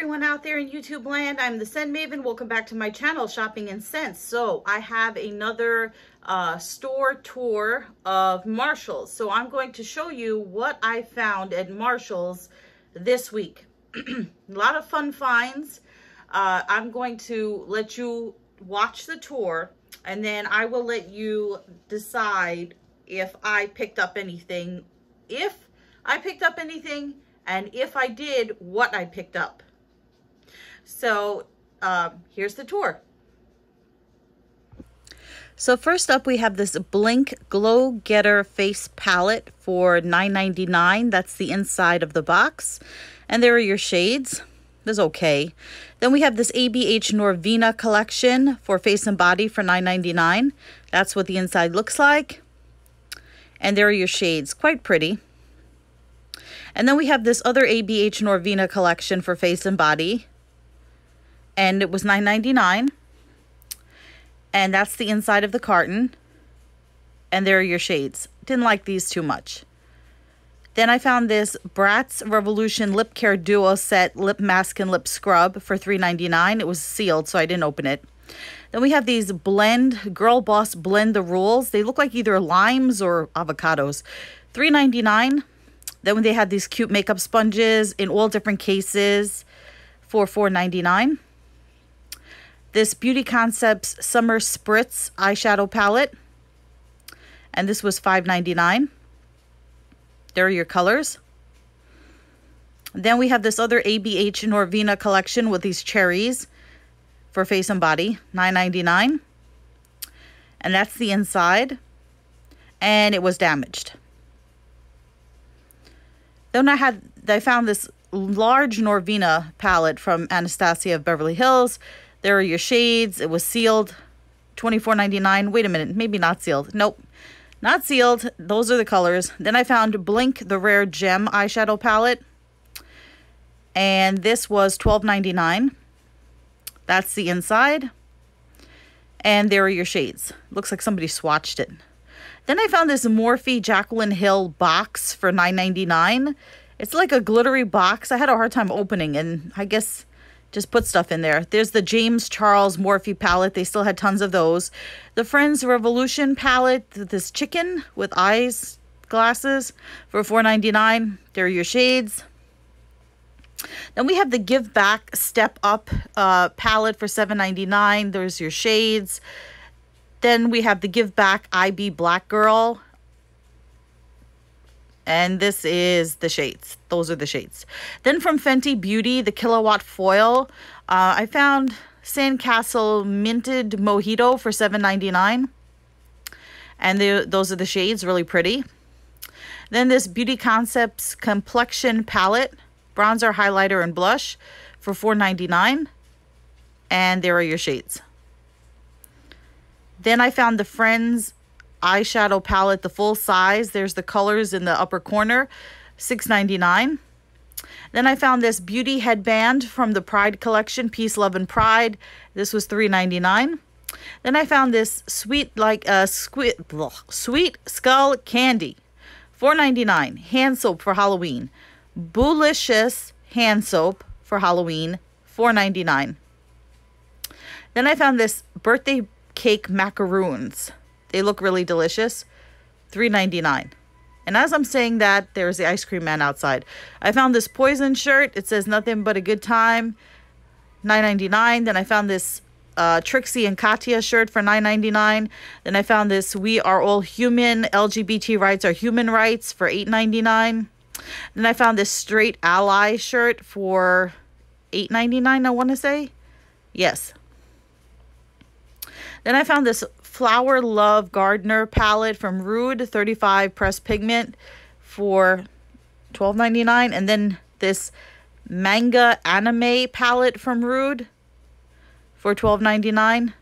everyone out there in YouTube land. I'm the Scent Maven. Welcome back to my channel, Shopping and Scents. So I have another uh, store tour of Marshall's. So I'm going to show you what I found at Marshall's this week. A lot of fun finds. Uh, I'm going to let you watch the tour and then I will let you decide if I picked up anything. If I picked up anything, and if I did, what I picked up. So um, here's the tour. So first up, we have this Blink Glow Getter Face Palette for $9.99. That's the inside of the box. And there are your shades. That's okay. Then we have this ABH Norvina collection for face and body for $9.99. That's what the inside looks like. And there are your shades. Quite pretty. And then we have this other ABH Norvina collection for face and body. And it was $9.99. And that's the inside of the carton. And there are your shades. Didn't like these too much. Then I found this Bratz Revolution Lip Care Duo Set Lip Mask and Lip Scrub for $3.99. It was sealed, so I didn't open it. Then we have these Blend, Girl Boss Blend the Rules. They look like either limes or avocados. $3.99. Then when they had these cute makeup sponges in all different cases for $4.99. This Beauty Concepts Summer Spritz eyeshadow palette. And this was $5.99. There are your colors. Then we have this other ABH Norvina collection with these cherries for face and body, $9.99. And that's the inside. And it was damaged. Then I had I found this large Norvina palette from Anastasia of Beverly Hills. There are your shades. It was sealed. $24.99. Wait a minute. Maybe not sealed. Nope. Not sealed. Those are the colors. Then I found Blink the Rare Gem eyeshadow palette. And this was $12.99. That's the inside. And there are your shades. Looks like somebody swatched it. Then I found this Morphe Jaclyn Hill box for $9.99. It's like a glittery box. I had a hard time opening and I guess just put stuff in there. There's the James Charles Morphe palette. They still had tons of those. The Friends Revolution palette, this chicken with eyes glasses for $4.99. There are your shades. Then we have the Give Back Step Up uh, palette for $7.99. There's your shades. Then we have the Give Back IB Black Girl. And this is the shades. Those are the shades. Then from Fenty Beauty, the Killawatt Foil. Uh, I found Sandcastle Minted Mojito for $7.99. And the, those are the shades, really pretty. Then this Beauty Concepts Complexion Palette, bronzer, highlighter, and blush for $4.99. And there are your shades. Then I found the Friends eyeshadow palette, the full size. There's the colors in the upper corner, $6.99. Then I found this beauty headband from the Pride collection, Peace, Love, and Pride. This was $3.99. Then I found this sweet like uh, sweet, sweet skull candy, $4.99. Hand soap for Halloween. Boolicious hand soap for Halloween, $4.99. Then I found this birthday cake macaroons. They look really delicious. $3.99. And as I'm saying that, there's the ice cream man outside. I found this poison shirt. It says nothing but a good time. $9.99. Then I found this uh, Trixie and Katya shirt for $9.99. Then I found this We Are All Human LGBT Rights Are Human Rights for $8.99. Then I found this Straight Ally shirt for $8.99, I want to say. Yes, then I found this Flower Love Gardener palette from Rude 35 Press Pigment for $12.99. And then this Manga Anime palette from Rude for $12.99.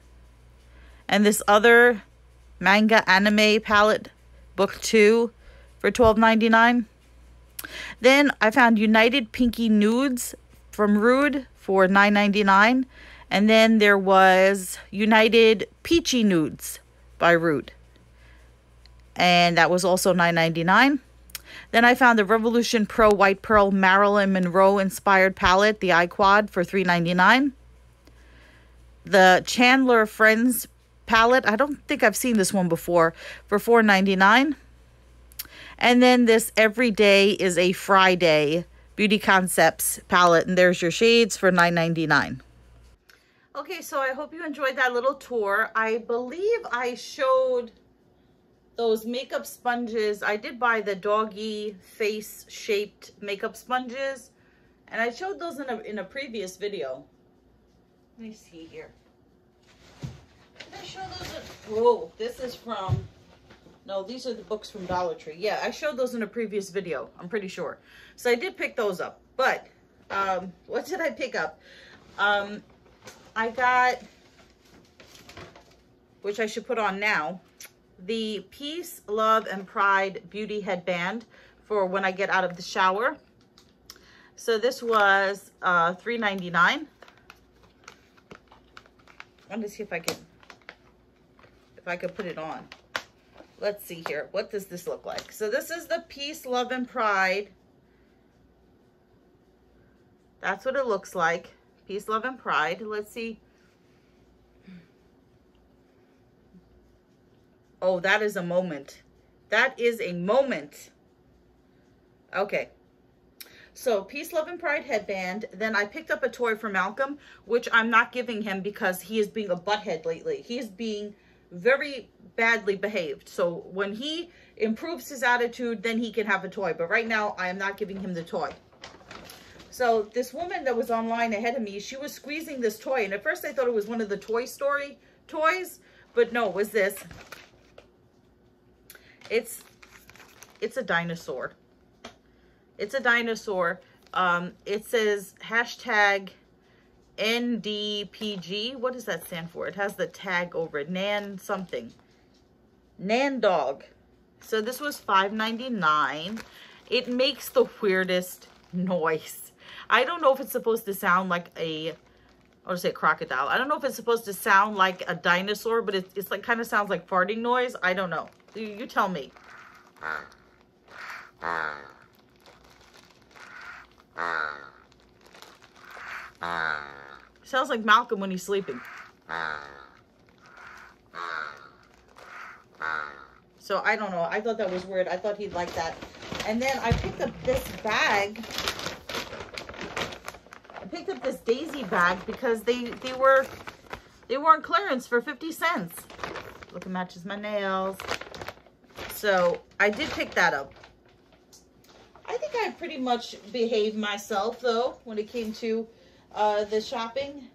And this other Manga Anime palette, book two, for $12.99. Then I found United Pinky Nudes from Rude for $9.99. And then there was United Peachy Nudes by Rude. And that was also $9.99. Then I found the Revolution Pro White Pearl Marilyn Monroe inspired palette, the iQuad for $3.99. The Chandler Friends palette. I don't think I've seen this one before for $4.99. And then this Everyday is a Friday Beauty Concepts palette. And there's your shades for $9.99. Okay, so I hope you enjoyed that little tour. I believe I showed those makeup sponges. I did buy the doggy face shaped makeup sponges. And I showed those in a, in a previous video. Let me see here. Did I show those? Oh, this is from, no, these are the books from Dollar Tree. Yeah, I showed those in a previous video. I'm pretty sure. So I did pick those up. But, um, what did I pick up? Um, I got, which I should put on now, the Peace, Love, and Pride Beauty Headband for when I get out of the shower. So this was uh, $3.99. I want to see if I can, if I could put it on. Let's see here. What does this look like? So this is the Peace, Love, and Pride. That's what it looks like. Peace, Love, and Pride. Let's see. Oh, that is a moment. That is a moment. Okay. So, Peace, Love, and Pride headband. Then I picked up a toy for Malcolm, which I'm not giving him because he is being a butthead lately. He is being very badly behaved. So, when he improves his attitude, then he can have a toy. But right now, I am not giving him the toy. So, this woman that was online ahead of me, she was squeezing this toy. And at first, I thought it was one of the Toy Story toys. But no, it was this. It's it's a dinosaur. It's a dinosaur. Um, it says hashtag NDPG. What does that stand for? It has the tag over it. Nan something. Nan dog. So this was $5.99. It makes the weirdest noise. I don't know if it's supposed to sound like a, I want to say crocodile. I don't know if it's supposed to sound like a dinosaur, but it, it's like kind of sounds like farting noise. I don't know. You, you tell me. Sounds like Malcolm when he's sleeping. So I don't know. I thought that was weird. I thought he'd like that. And then I picked up this bag. Picked up this Daisy bag because they they were they were on clearance for 50 cents. Look, it matches my nails. So I did pick that up. I think I pretty much behaved myself though when it came to uh, the shopping.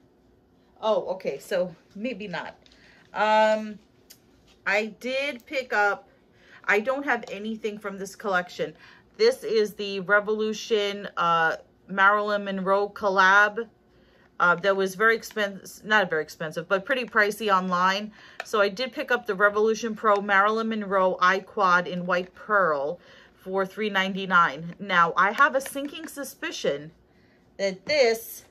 Oh, okay. So maybe not. Um, I did pick up, I don't have anything from this collection. This is the Revolution uh, Marilyn Monroe collab uh, that was very expensive, not very expensive, but pretty pricey online. So I did pick up the Revolution Pro Marilyn Monroe iQuad in white pearl for $3.99. Now, I have a sinking suspicion that this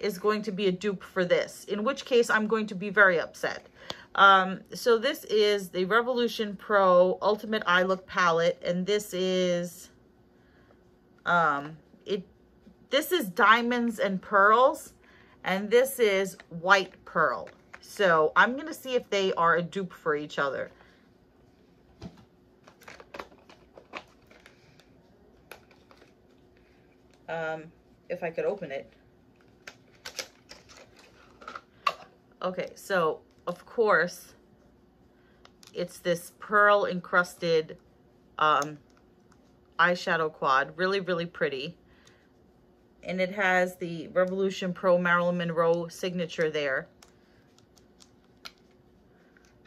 is going to be a dupe for this, in which case I'm going to be very upset. Um, so this is the Revolution Pro Ultimate Eye Look Palette, and this is, um, this is diamonds and pearls, and this is white pearl. So I'm going to see if they are a dupe for each other. Um, if I could open it. Okay, so of course, it's this pearl encrusted um, eyeshadow quad. Really, really pretty and it has the Revolution Pro Marilyn Monroe signature there.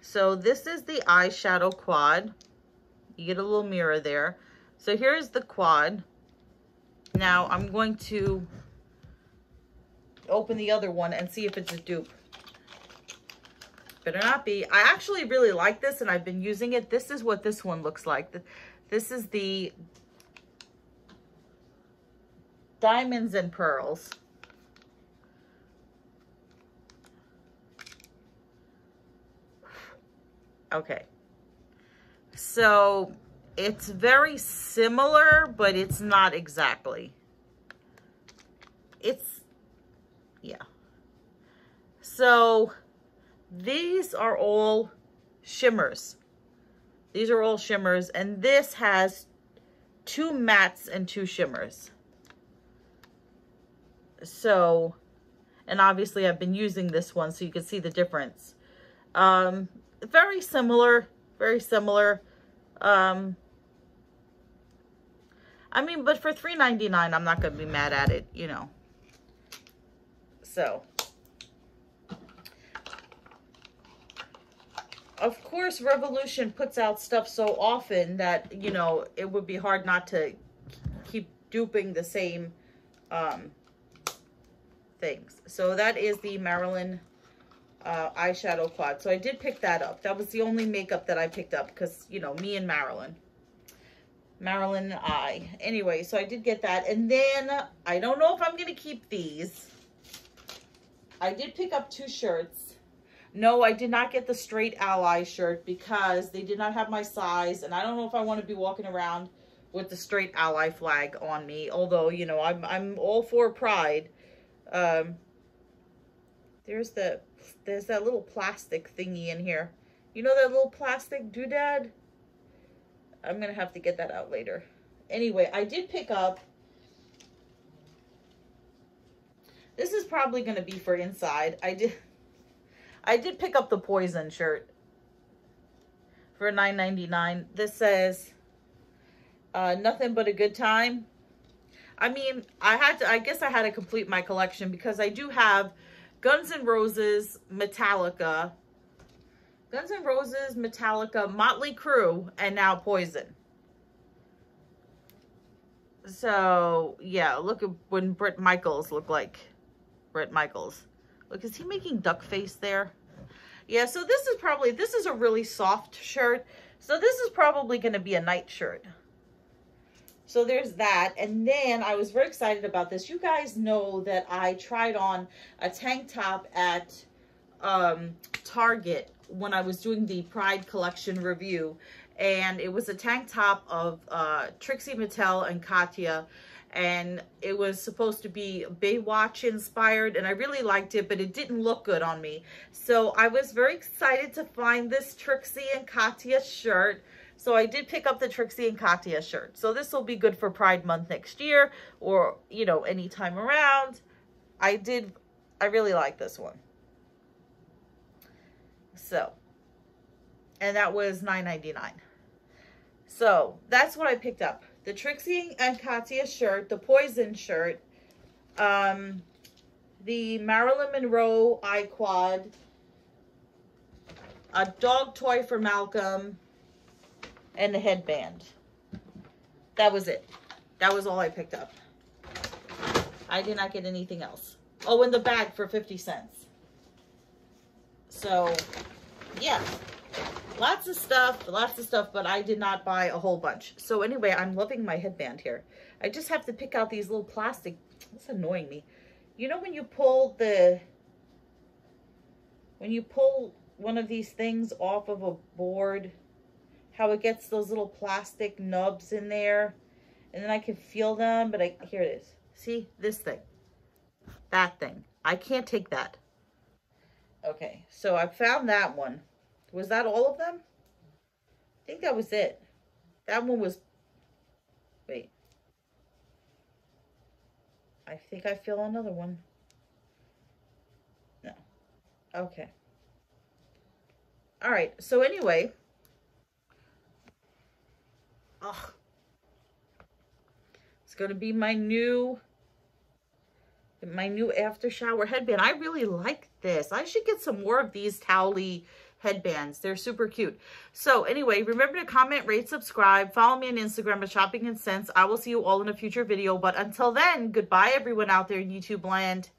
So this is the eyeshadow quad. You get a little mirror there. So here's the quad. Now I'm going to open the other one and see if it's a dupe. Better not be. I actually really like this and I've been using it. This is what this one looks like. This is the diamonds and pearls. Okay. So It's very similar, but it's not exactly. It's, yeah. So these are all shimmers. These are all shimmers, and this has two mattes and two shimmers. So, and obviously I've been using this one so you can see the difference. Um, very similar, very similar. Um, I mean, but for $3.99, I'm not going to be mad at it, you know. So, of course, Revolution puts out stuff so often that, you know, it would be hard not to keep duping the same um, things. So that is the Marilyn uh, eyeshadow quad. So I did pick that up. That was the only makeup that I picked up because, you know, me and Marilyn. Marilyn I. Anyway, so I did get that. And then I don't know if I'm going to keep these. I did pick up two shirts. No, I did not get the straight ally shirt because they did not have my size. And I don't know if I want to be walking around with the straight ally flag on me. Although, you know, I'm, I'm all for pride. Um, there's the, there's that little plastic thingy in here. You know that little plastic doodad? I'm to have to get that out later. Anyway, I did pick up This is probably to be for inside. I did I did pick up the Poison shirt for $9.99. This says uh, nothing but a good time. I mean, I had to, I guess I had to complete my collection because I do have Guns N' Roses, Metallica, Guns N' Roses, Metallica, Motley Crue, and now Poison. So, yeah, look at when Bret Michaels looked like. Bret Michaels. Look, is he making duck face there? Yeah, so this is probably, this is a really soft shirt. So this is probably going to be a night shirt. So there's that. And then I was very excited about this. You guys know that I tried on a tank top at um, Target when I was doing the Pride Collection review. And it was a tank top of uh, Trixie Mattel and Katya and it was supposed to be Baywatch inspired and I really liked it but it didn't look good on me so I was very excited to find this Trixie and Katya shirt so I did pick up the Trixie and Katya shirt. So this will be good for Pride month next year or you know anytime around. I did I really like this one. So and that was $9.99 so that's what I picked up. The Trixie and Katya shirt, the Poison shirt, um, the Marilyn Monroe eye quad, a dog toy for Malcolm, and the headband. That was it. That was all I picked up. I did not get anything else. Oh, in the bag for 50 cents. So, yeah lots of stuff, lots of stuff, but I did not buy a whole bunch. So anyway, I'm loving my headband here. I just have to pick out these little plastic, it's annoying me. You know when you pull the, when you pull one of these things off of a board, how it gets those little plastic nubs in there, and then I can feel them, but I, here it is. See, this thing, that thing. I can't take that. Okay, so I found that one. Was that all of them? I think that was it. That one was... Wait. I think I feel another one. No. Okay. All right. So anyway. Ugh. It's going to be my new my new after shower headband. I really like this. I should get some more of these Towelie headbands. They're super cute. So anyway, remember to comment, rate, subscribe. Follow me on Instagram at Shopping and Scents. I will see you all in a future video. But until then, goodbye everyone out there in YouTube land.